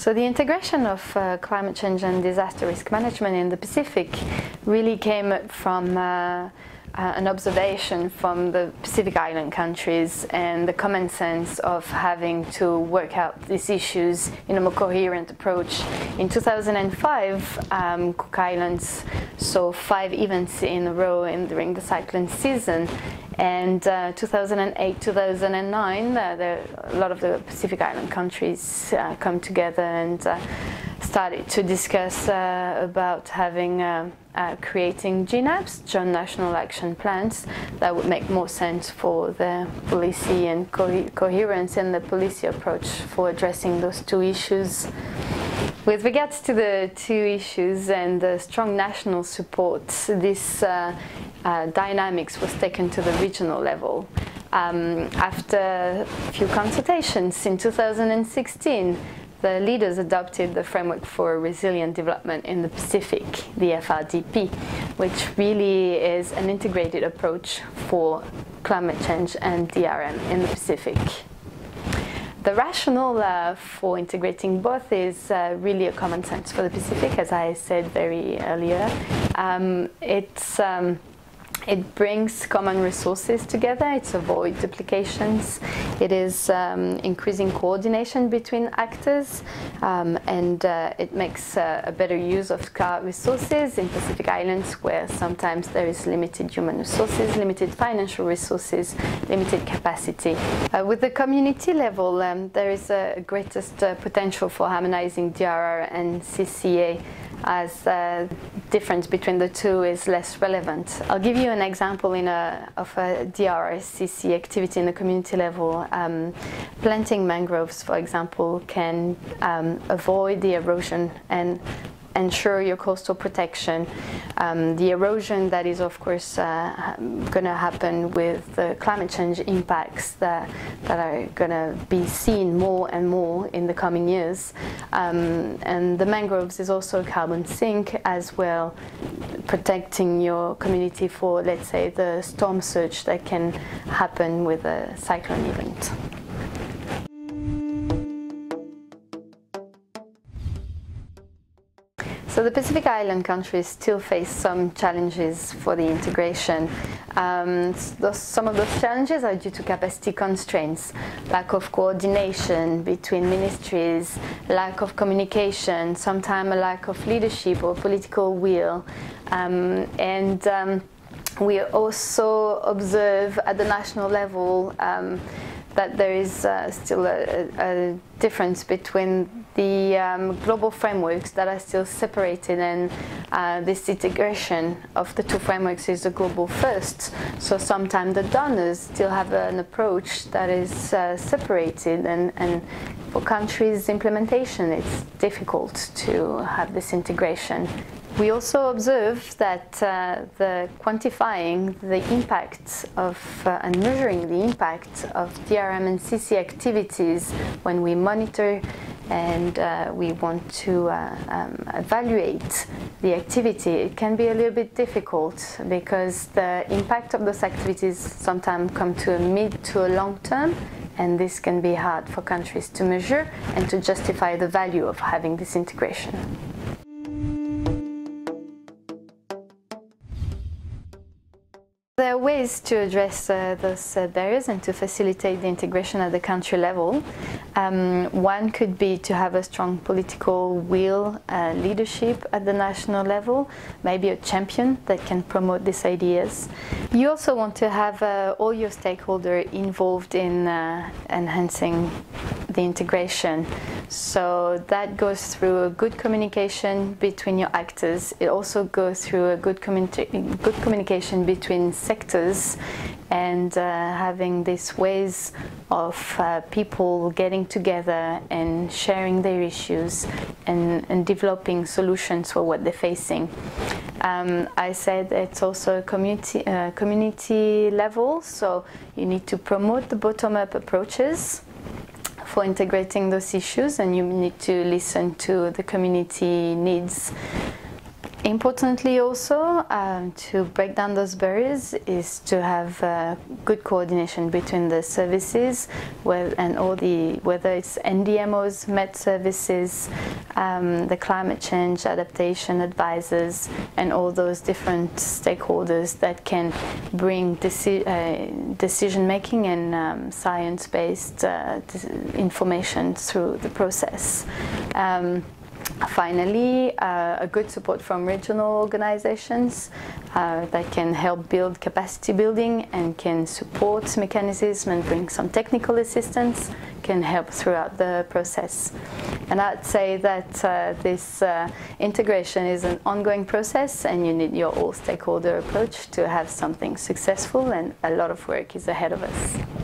So the integration of uh, climate change and disaster risk management in the Pacific really came from uh, an observation from the Pacific Island countries and the common sense of having to work out these issues in a more coherent approach. In 2005, um, Cook Islands saw five events in a row in, during the cyclone season. And uh, 2008, 2009, uh, the, a lot of the Pacific Island countries uh, come together and uh, started to discuss uh, about having uh, uh, creating JNAPs, Joint National Action Plans, that would make more sense for the policy and co coherence in the policy approach for addressing those two issues. With regards to the two issues and the strong national support, this uh, uh, dynamics was taken to the regional level. Um, after a few consultations in 2016, the leaders adopted the Framework for Resilient Development in the Pacific, the FRDP, which really is an integrated approach for climate change and DRM in the Pacific. The rationale uh, for integrating both is uh, really a common sense for the Pacific, as I said very earlier. Um, it's um, it brings common resources together, it avoids duplications, it is um, increasing coordination between actors, um, and uh, it makes uh, a better use of scarce resources in Pacific Islands where sometimes there is limited human resources, limited financial resources, limited capacity. Uh, with the community level, um, there is a greatest uh, potential for harmonizing DRR and CCA as the difference between the two is less relevant. I'll give you an example in a, of a DRSCC activity in the community level. Um, planting mangroves, for example, can um, avoid the erosion and ensure your coastal protection. Um, the erosion that is, of course, uh, going to happen with the climate change impacts that, that are going to be seen more and more in the coming years. Um, and the mangroves is also a carbon sink as well, protecting your community for, let's say, the storm surge that can happen with a cyclone event. So the Pacific Island countries still face some challenges for the integration. Um, those, some of those challenges are due to capacity constraints, lack of coordination between ministries, lack of communication, sometimes a lack of leadership or political will. Um, and um, we also observe at the national level um, that there is uh, still a, a, difference between the um, global frameworks that are still separated and uh, this integration of the two frameworks is a global first. So sometimes the donors still have an approach that is uh, separated and, and for countries implementation it's difficult to have this integration we also observe that uh, the quantifying the impact of uh, and measuring the impact of DRM and CC activities when we monitor and uh, we want to uh, um, evaluate the activity, it can be a little bit difficult because the impact of those activities sometimes come to a mid to a long term and this can be hard for countries to measure and to justify the value of having this integration. There are ways to address uh, those uh, barriers and to facilitate the integration at the country level. Um, one could be to have a strong political will, uh, leadership at the national level, maybe a champion that can promote these ideas. You also want to have uh, all your stakeholders involved in uh, enhancing the integration. So that goes through a good communication between your actors. It also goes through a good, communi good communication between sectors and uh, having these ways of uh, people getting together and sharing their issues and, and developing solutions for what they're facing. Um, I said it's also a community, uh, community level, so you need to promote the bottom-up approaches for integrating those issues and you need to listen to the community needs importantly also um, to break down those barriers is to have uh, good coordination between the services and all the whether it's NDMOs, Met services, um, the climate change adaptation advisors and all those different stakeholders that can bring deci uh, decision making and um, science-based uh, information through the process. Finally, uh, a good support from regional organizations uh, that can help build capacity building and can support mechanisms and bring some technical assistance can help throughout the process. And I'd say that uh, this uh, integration is an ongoing process and you need your all stakeholder approach to have something successful and a lot of work is ahead of us.